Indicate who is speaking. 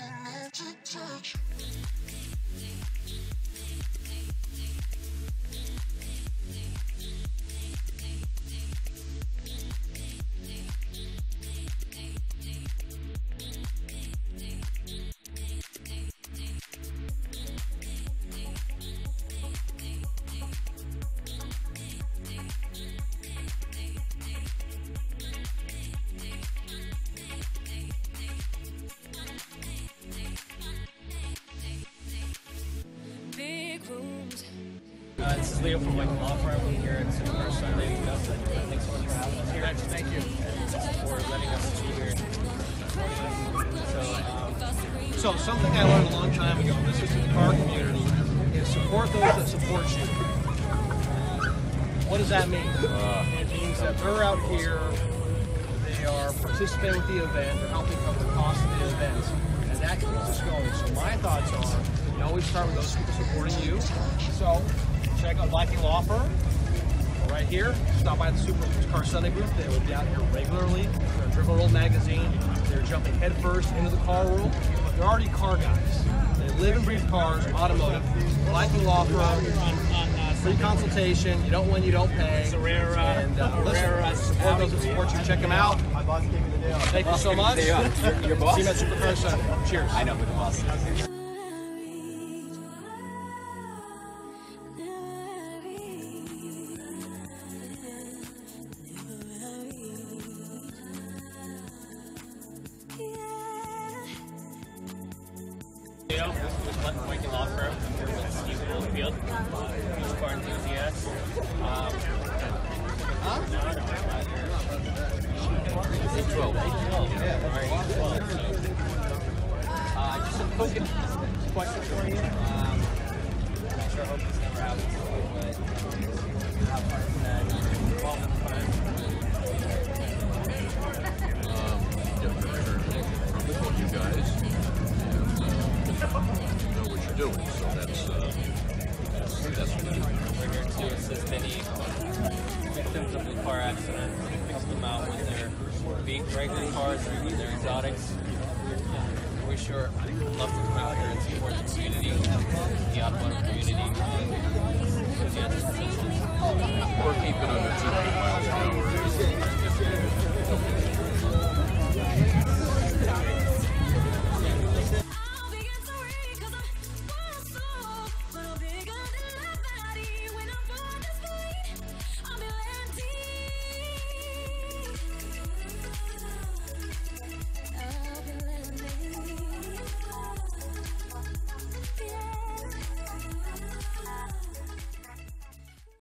Speaker 1: an you touch. Uh, this is Leo from Viking Law Firm. We're here at Supercar Sunday. Thanks so much for having us here. Thank you. For letting us be here. So, um,
Speaker 2: So something I learned a long time ago, this is to the car community, is support those that support you. What does that mean? it means that they're out here, they are participating with the event, they're helping cover the cost of the event, and that keeps us going. So my thoughts are, you always start with those people supporting you. So check out Viking Law Firm. Right here, stop by the Supercar Sunday booth. They will be out here regularly. They're in Driven World magazine. They're jumping headfirst into the car world, but they're already car guys. They live and breathe cars, automotive. Viking Law Firm, free consultation. You don't win, you don't pay. And uh, listen, support those that support you. Check them out. Thank you so much.
Speaker 3: Your boss?
Speaker 2: See you at Supercar Sunday. Cheers.
Speaker 3: I know who the boss
Speaker 1: Viking Law Firm. We're with Steve car enthusiast. Um,
Speaker 3: Eight twelve.
Speaker 1: Uh, just a quick question for you. Um, I'm sure, hope this never happens
Speaker 4: doing. So that's uh, that's that's what you do.
Speaker 1: We're here to assist any victims of the car accident, help them out with their be- regular cars or either exotics. We sure love to come out here and support the community, the automotive community. and.
Speaker 4: We're keeping under 200 miles an hour.